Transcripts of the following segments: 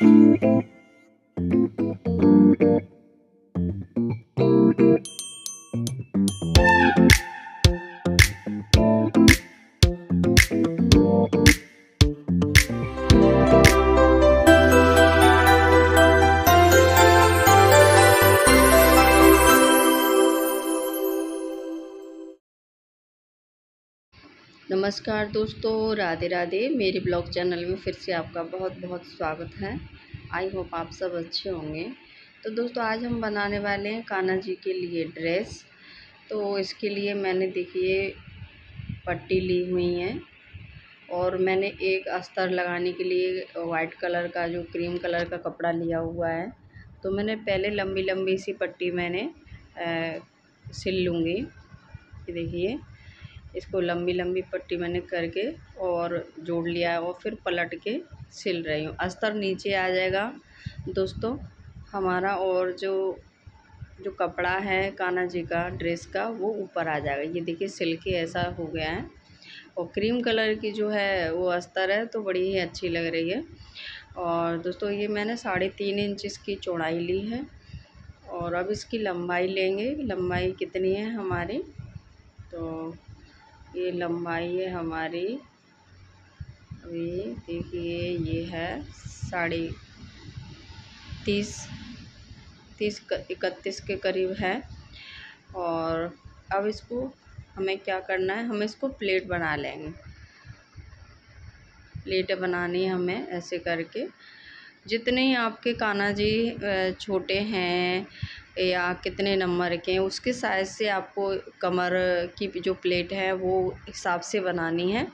नमस्कार दोस्तों राधे राधे मेरे ब्लॉग चैनल में फिर से आपका बहुत बहुत स्वागत है। आई होप आप सब अच्छे होंगे। तो दोस्तों आज हम बनाने वाले हैं कान्हा जी के लिए ड्रेस। तो इसके लिए मैंने देखिए पट्टी ली हुई है और मैंने एक अस्तर लगाने के लिए वाइट कलर का जो क्रीम कलर का कपड़ा लिया हुआ है। तो मैंने पहले लंबी लंबी सी पट्टी मैंने आ, सिल लूँगी। देखिए। इसको लंबी लंबी पट्टी मैंने करके और जोड़ लिया है और फिर पलट के सिल रही हूँ। अस्तर नीचे आ जाएगा। दोस्तों, हमारा और जो जो कपड़ा है कान्हा जी का ड्रेस का, वो ऊपर आ जाएगा। ये देखिए, सिल के ऐसा हो गया है। और क्रीम कलर की जो है, वो अस्तर है तो बड़ी ही अच्छी लग रही है। और दोस्तों, ये मैंने साढ़े तीन इंच इसकी चौड़ाई ली है। और अब इसकी लंबाई लेंगे। लंबाई कितनी है हमारी? तो ये लंबाई है हमारी। अभी देखिए, ये है साढ़े तीस तीस इकतीस के करीब है। और अब इसको हमें क्या करना है, हम इसको प्लेट बना लेंगे। प्लेट बनानी है हमें ऐसे करके। जितने आपके कान्हा जी छोटे हैं या कितने नंबर के हैं, उसके साइज़ से आपको कमर की जो प्लेट है, वो हिसाब से बनानी है।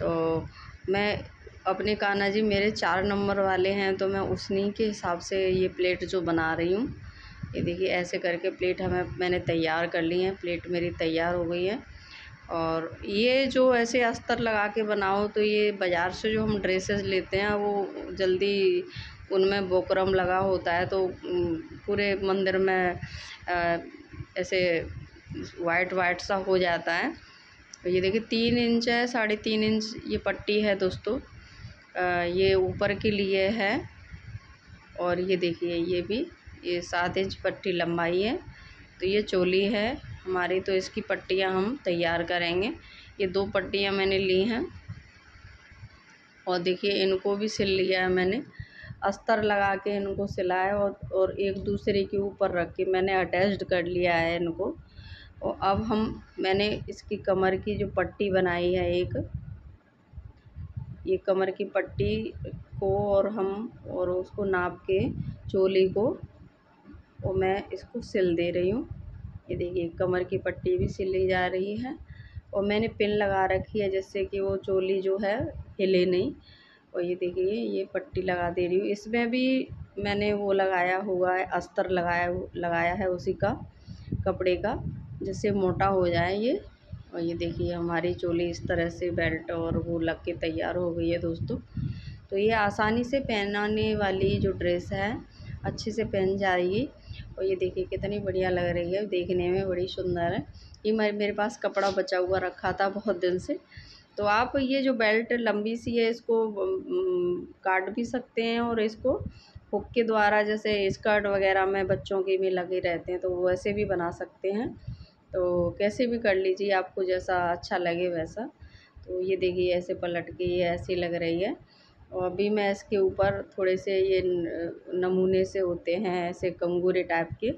तो मैं, अपने कान्हा जी मेरे चार नंबर वाले हैं तो मैं उसी के हिसाब से ये प्लेट जो बना रही हूँ। ये देखिए, ऐसे करके प्लेट हमें, मैंने तैयार कर ली है। प्लेट मेरी तैयार हो गई है। और ये जो ऐसे अस्तर लगा के बनाओ तो ये बाज़ार से जो हम ड्रेसेस लेते हैं, वो जल्दी उनमें बोकरम लगा होता है तो पूरे मंदिर में ऐसे वाइट वाइट सा हो जाता है। तो ये देखिए, तीन इंच है, साढ़े तीन इंच ये पट्टी है दोस्तों। ये ऊपर के लिए है और ये देखिए, ये भी, ये सात इंच पट्टी लंबाई है। तो ये चोली है हमारी तो इसकी पट्टियाँ हम तैयार करेंगे। ये दो पट्टियाँ मैंने ली हैं और देखिए, इनको भी सिल लिया है मैंने। अस्तर लगा के इनको सिलाया और और एक दूसरे के ऊपर रख के मैंने अटैच्ड कर लिया है इनको। और अब हम, मैंने इसकी कमर की जो पट्टी बनाई है एक, ये कमर की पट्टी को और हम, और उसको नाप के चोली को, और मैं इसको सिल दे रही हूँ। ये देखिए, कमर की पट्टी भी सिली जा रही है। और मैंने पिन लगा रखी है जिससे कि वो चोली जो है हिले नहीं। और ये देखिए, ये पट्टी लगा दे रही हूँ। इसमें भी मैंने वो लगाया हुआ है, अस्तर लगाया लगाया है उसी का, कपड़े का, जिससे मोटा हो जाए ये। और ये देखिए, हमारी चोली इस तरह से बेल्ट और वो लग के तैयार हो गई है दोस्तों। तो ये आसानी से पहनाने वाली जो ड्रेस है, अच्छे से पहन जाएगी। और ये देखिए, कितनी बढ़िया लग रही है, देखने में बड़ी सुंदर है। ये मेरे पास कपड़ा बचा हुआ रखा था बहुत दिन से। तो आप ये जो बेल्ट लंबी सी है, इसको काट भी सकते हैं और इसको हुक के द्वारा, जैसे स्कर्ट वगैरह में बच्चों के भी लगे रहते हैं तो वैसे भी बना सकते हैं। तो कैसे भी कर लीजिए, आपको जैसा अच्छा लगे वैसा। तो ये देखिए, ऐसे पलट के ये ऐसी लग रही है। और अभी मैं इसके ऊपर थोड़े से ये नमूने से होते हैं ऐसे कंगूरे टाइप के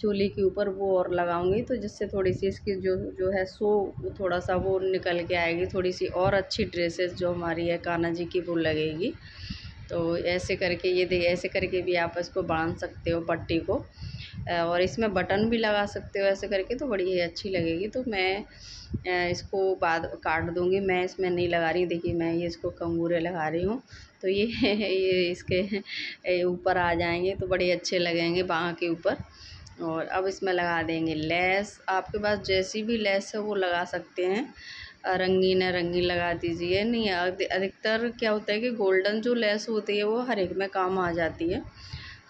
चूली के ऊपर वो और लगाऊँगी तो जिससे थोड़ी सी इसकी जो जो है सो थोड़ा सा वो निकल के आएगी। थोड़ी सी और अच्छी ड्रेसेस जो हमारी है, कान्हा जी की वो लगेगी। तो ऐसे करके ये देखिए ऐसे करके भी आप इसको बाँध सकते हो पट्टी को। और इसमें बटन भी लगा सकते हो ऐसे करके तो बड़ी अच्छी लगेगी। तो मैं इसको बाद काट दूँगी। मैं इसमें नहीं लगा रही देखिए, मैं ये इसको कंगूरे लगा रही हूँ। तो ये ये इसके ऊपर आ जाएँगे तो बड़े अच्छे लगेंगे बाह के ऊपर। और अब इसमें लगा देंगे लेस। आपके पास जैसी भी लेस है, वो लगा सकते हैं। रंगीन है, रंगीन लगा दीजिए। नहीं अधिकतर क्या होता है कि गोल्डन जो लेस होती है, वो हर एक में काम आ जाती है।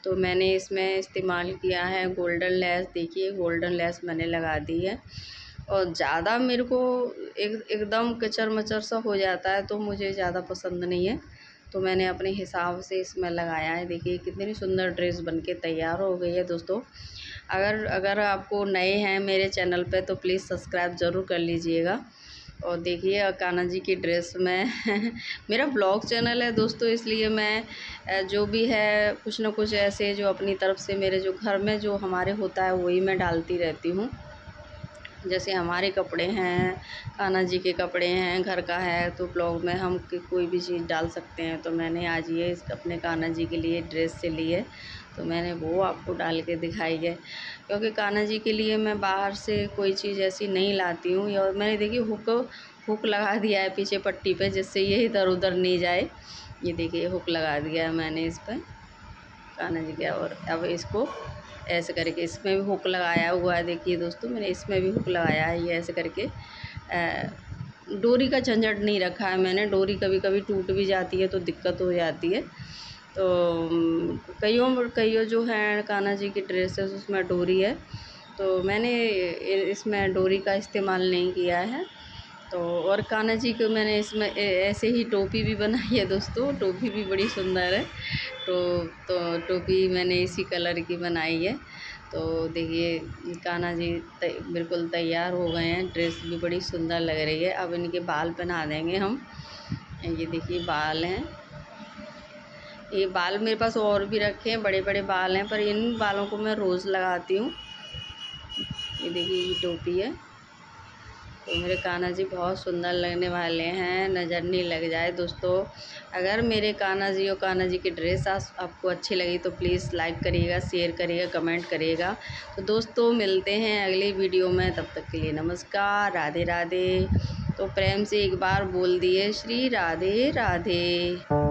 तो मैंने इसमें इस्तेमाल किया है गोल्डन लेस। देखिए, गोल्डन लेस मैंने लगा दी है। और ज़्यादा मेरे को एक, एकदम कचर मचर सा हो जाता है तो मुझे ज़्यादा पसंद नहीं है। तो मैंने अपने हिसाब से इसमें लगाया है। देखिए, कितनी सुंदर ड्रेस बन के तैयार हो गई है दोस्तों। अगर अगर आपको नए हैं मेरे चैनल पे तो प्लीज़ सब्सक्राइब ज़रूर कर लीजिएगा। और देखिए कान्हा जी की ड्रेस में मेरा ब्लॉग चैनल है दोस्तों, इसलिए मैं जो भी है, कुछ ना कुछ ऐसे जो अपनी तरफ़ से मेरे जो घर में जो हमारे होता है, वही मैं डालती रहती हूँ। जैसे हमारे कपड़े हैं कान्हा जी के कपड़े हैं, घर का है तो ब्लॉग में हम कोई भी चीज़ डाल सकते हैं। तो मैंने आज ये अपने कान्हा जी के लिए ड्रेस से लिए। तो मैंने वो आपको डाल के दिखाई है क्योंकि कान्हा जी के लिए मैं बाहर से कोई चीज़ ऐसी नहीं लाती हूँ। और मैंने देखिए हुक हुक लगा दिया है पीछे पट्टी पे, जिससे ये इधर उधर नहीं जाए। ये देखिए हुक लगा दिया है मैंने इस पर कान्हा जी का और अब इसको ऐसे करके, इसमें भी हुक लगाया हुआ है। देखिए दोस्तों, मैंने इसमें भी हुक लगाया है, ये ऐसे करके। डोरी का झंझट नहीं रखा है मैंने। डोरी कभी कभी टूट भी जाती है तो दिक्कत हो जाती है। तो कईयों कईयों जो हैं कान्हा जी की ड्रेसेस उसमें डोरी है। तो मैंने इसमें डोरी का इस्तेमाल नहीं किया है। तो और कान्हा जी को मैंने इसमें ऐसे ही टोपी भी बनाई है दोस्तों, टोपी भी बड़ी सुंदर है। तो तो टोपी मैंने इसी कलर की बनाई है। तो देखिए, कान्हा जी बिल्कुल तैयार हो गए हैं, ड्रेस भी बड़ी सुंदर लग रही है। अब इनके बाल पहना देंगे हम। ये देखिए, बाल हैं। ये बाल मेरे पास और भी रखे हैं बड़े बड़े बाल हैं, पर इन बालों को मैं रोज़ लगाती हूँ। ये देखिए, ये टोपी है। तो मेरे कान्हा जी बहुत सुंदर लगने वाले हैं, नज़र नहीं लग जाए। दोस्तों, अगर मेरे कान्हा जी और कान्हा जी की ड्रेस आपको अच्छी लगी तो प्लीज़ लाइक करिएगा, शेयर करिएगा, कमेंट करिएगा। तो दोस्तों, मिलते हैं अगली वीडियो में। तब तक के लिए नमस्कार। राधे राधे तो प्रेम से एक बार बोल दिए, श्री राधे राधे